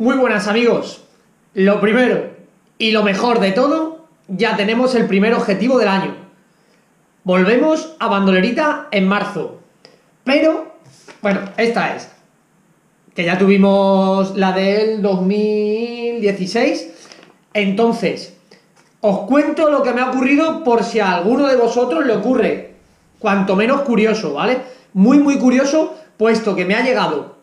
Muy buenas amigos. Lo primero y lo mejor de todo, ya tenemos el primer objetivo del año. Volvemos a Bandolerita en marzo. Pero, bueno, esta es. Que ya tuvimos la del 2016. Entonces, os cuento lo que me ha ocurrido por si a alguno de vosotros le ocurre cuanto menos curioso, ¿vale? Muy, muy curioso, puesto que me ha llegado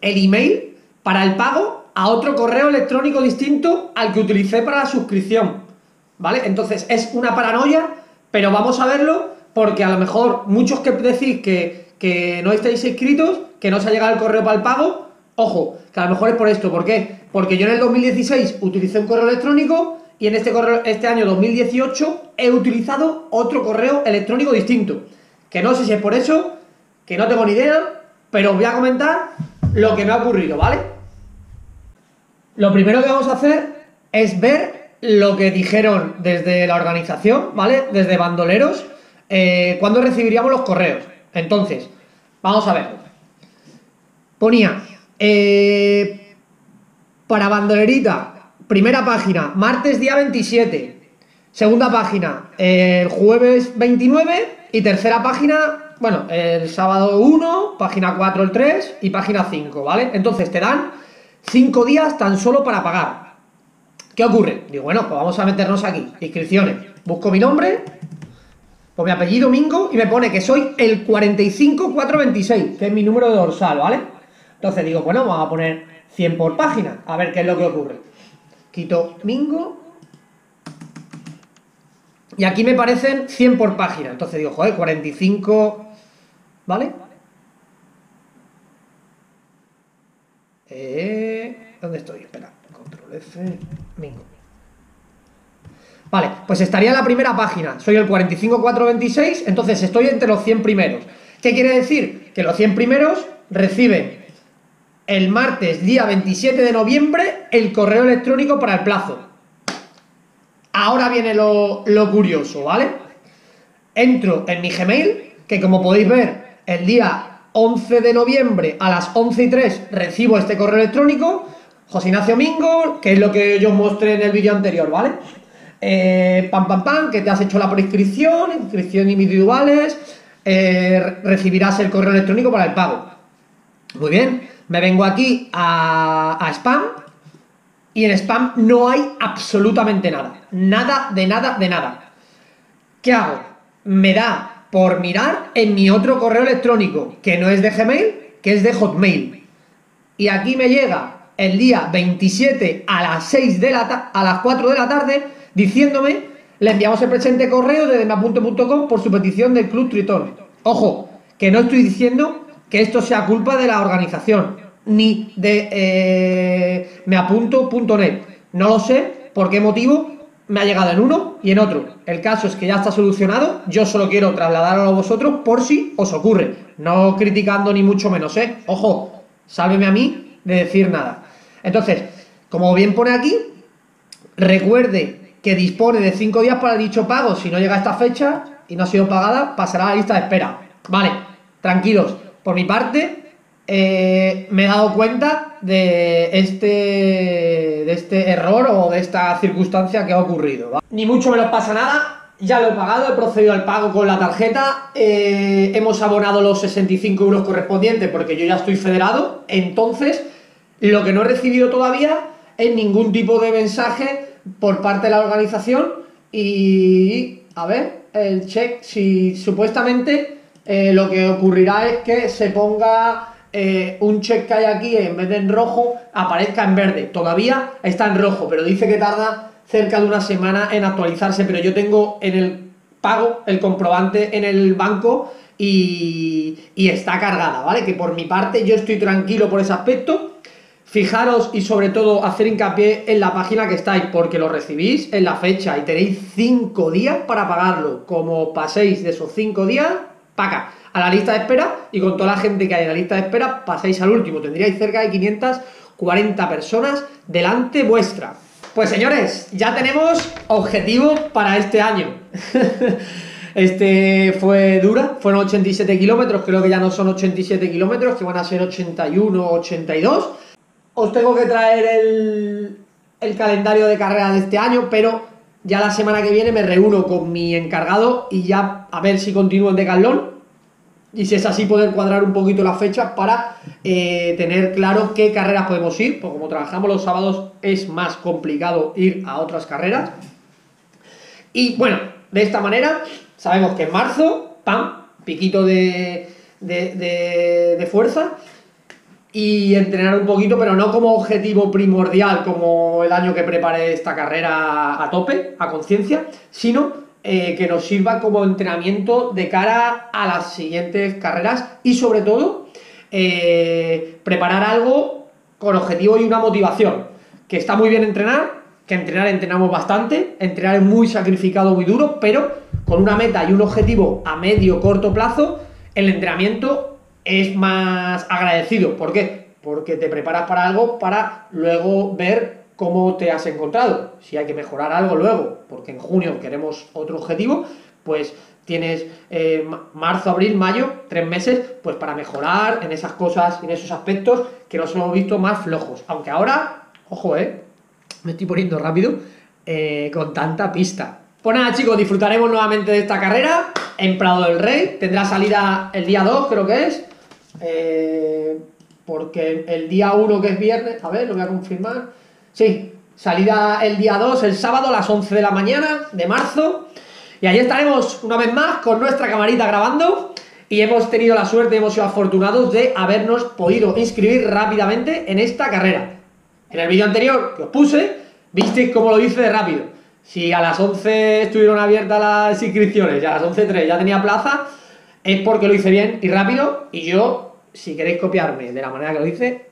el email para el pago a otro correo electrónico distinto al que utilicé para la suscripción, ¿vale? Entonces es una paranoia, pero vamos a verlo porque a lo mejor muchos que decís que, que no estáis inscritos, que no se ha llegado el correo para el pago, ojo, que a lo mejor es por esto, ¿por qué? Porque yo en el 2016 utilicé un correo electrónico y en este, correo, este año 2018 he utilizado otro correo electrónico distinto. Que no sé si es por eso, que no tengo ni idea, pero os voy a comentar lo que me ha ocurrido, ¿vale? Lo primero que vamos a hacer es ver lo que dijeron desde la organización, ¿vale? Desde bandoleros, eh, cuándo recibiríamos los correos. Entonces, vamos a ver. Ponía, eh, para bandolerita, primera página, martes día 27. Segunda página, el jueves 29. Y tercera página, bueno, el sábado 1, página 4 el 3 y página 5, ¿vale? Entonces te dan 5 días tan solo para pagar. ¿Qué ocurre? Digo, bueno, pues vamos a meternos aquí, inscripciones. Busco mi nombre, pues mi apellido Mingo y me pone que soy el 45426, que es mi número de dorsal, ¿vale? Entonces digo, bueno, vamos a poner 100 por página, a ver qué es lo que ocurre. Quito Mingo y aquí me parecen 100 por página. Entonces digo, joder, 45 ¿Vale? Eh, ¿Dónde estoy? Espera, control F. Vale, pues estaría en la primera página. Soy el 45426, entonces estoy entre los 100 primeros. ¿Qué quiere decir? Que los 100 primeros reciben el martes, día 27 de noviembre, el correo electrónico para el plazo. Ahora viene lo, lo curioso, ¿vale? Entro en mi Gmail, que como podéis ver el día 11 de noviembre a las 11 y 3 recibo este correo electrónico, José Ignacio Mingo, que es lo que yo os mostré en el vídeo anterior, ¿vale? Eh, pam, pam, pam, que te has hecho la prescripción, inscripción individuales, eh, recibirás el correo electrónico para el pago. Muy bien, me vengo aquí a, a spam y en spam no hay absolutamente nada. Nada, de nada, de nada. ¿Qué hago? Me da por mirar en mi otro correo electrónico, que no es de Gmail, que es de Hotmail. Y aquí me llega el día 27 a las 6 de la a las 4 de la tarde diciéndome le enviamos el presente correo de demapunto.com por su petición del Club Tritón. Ojo, que no estoy diciendo que esto sea culpa de la organización, ni de eh, meapunto.net. No lo sé por qué motivo, me ha llegado en uno y en otro. El caso es que ya está solucionado, yo solo quiero trasladarlo a vosotros por si os ocurre. No criticando ni mucho menos, ¿eh? Ojo, sálveme a mí de decir nada. Entonces, como bien pone aquí, recuerde que dispone de 5 días para dicho pago. Si no llega a esta fecha y no ha sido pagada, pasará a la lista de espera. Vale, tranquilos. Por mi parte, eh, me he dado cuenta de este, de este error o de esta circunstancia que ha ocurrido. Ni mucho menos pasa nada, ya lo he pagado, he procedido al pago con la tarjeta, eh, hemos abonado los 65 euros correspondientes porque yo ya estoy federado, entonces lo que no he recibido todavía es ningún tipo de mensaje por parte de la organización y, a ver, el check, si supuestamente eh, lo que ocurrirá es que se ponga eh, un check que hay aquí en vez de en rojo aparezca en verde. Todavía está en rojo, pero dice que tarda cerca de una semana en actualizarse, pero yo tengo en el pago el comprobante en el banco y, está cargada, ¿vale? Que por mi parte yo estoy tranquilo por ese aspecto. Fijaros y sobre todo hacer hincapié en la página que estáis, porque lo recibís en la fecha y tenéis 5 días para pagarlo. Como paséis de esos 5 días, paga a la lista de espera y con toda la gente que hay en la lista de espera pasáis al último. Tendríais cerca de 540 personas delante vuestra. Pues señores, ya tenemos objetivo para este año. este fue dura, fueron 87 kilómetros, creo que ya no son 87 kilómetros, que van a ser 81 82. os tengo que traer el, calendario de carrera de este año, pero ya la semana que viene me reúno con mi encargado y ya a ver si continúo en Decathlon y si es así poder cuadrar un poquito las fechas para eh, tener claro qué carreras podemos ir, porque como trabajamos los sábados es más complicado ir a otras carreras. Y bueno, de esta manera sabemos que en marzo, pam, piquito de, de, de fuerza y entrenar un poquito, pero no como objetivo primordial, como el año que preparé esta carrera a tope, a conciencia, sino eh, que nos sirva como entrenamiento de cara a las siguientes carreras y sobre todo eh, preparar algo con objetivo y una motivación. Que está muy bien entrenar, que entrenar entrenamos bastante, entrenar es muy sacrificado, muy duro, pero con una meta y un objetivo a medio corto plazo, el entrenamiento es más agradecido. ¿Por qué? Porque te preparas para algo para luego ver cómo te has encontrado. Si hay que mejorar algo luego, porque en junio queremos otro objetivo, pues tienes eh, marzo, abril, mayo, tres meses, pues para mejorar en esas cosas, en esos aspectos que nos hemos visto más flojos. Aunque ahora, ojo, eh, me estoy poniendo rápido eh, con tanta pista. Pues nada, chicos, disfrutaremos nuevamente de esta carrera en Prado del Rey. Tendrá salida el día 2, creo que es. Eh, porque el día 1, que es viernes, a ver, lo voy a confirmar. Sí, salida el día 2, el sábado a las 11 de la mañana de marzo. Y allí estaremos una vez más con nuestra camarita grabando. Y hemos tenido la suerte, hemos sido afortunados de habernos podido inscribir rápidamente en esta carrera. En el vídeo anterior que os puse, visteis cómo lo hice de rápido. Si a las 11 estuvieron abiertas las inscripciones y a las 11.03 ya tenía plaza, es porque lo hice bien y rápido. Y yo, si queréis copiarme de la manera que lo hice,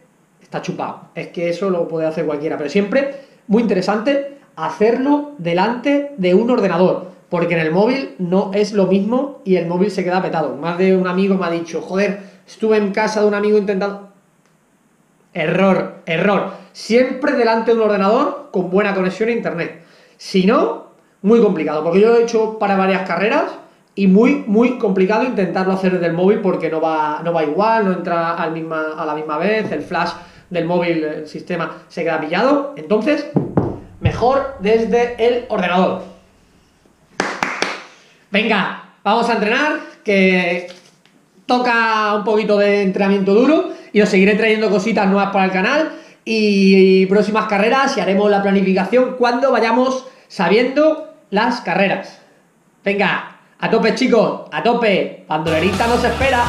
está chupado. Es que eso lo puede hacer cualquiera, pero siempre muy interesante hacerlo delante de un ordenador, porque en el móvil no es lo mismo y el móvil se queda petado. Más de un amigo me ha dicho, joder, estuve en casa de un amigo intentando... Error, error. Siempre delante de un ordenador con buena conexión a internet. Si no, muy complicado, porque yo lo he hecho para varias carreras y muy, muy complicado intentarlo hacer desde el móvil porque no va, no va igual, no entra al misma, a la misma vez, el flash del móvil, el sistema se queda pillado. Entonces, mejor desde el ordenador. Venga, vamos a entrenar, que toca un poquito de entrenamiento duro y os seguiré trayendo cositas nuevas para el canal y próximas carreras y haremos la planificación cuando vayamos sabiendo las carreras. Venga, a tope chicos, a tope, bandolerita nos espera.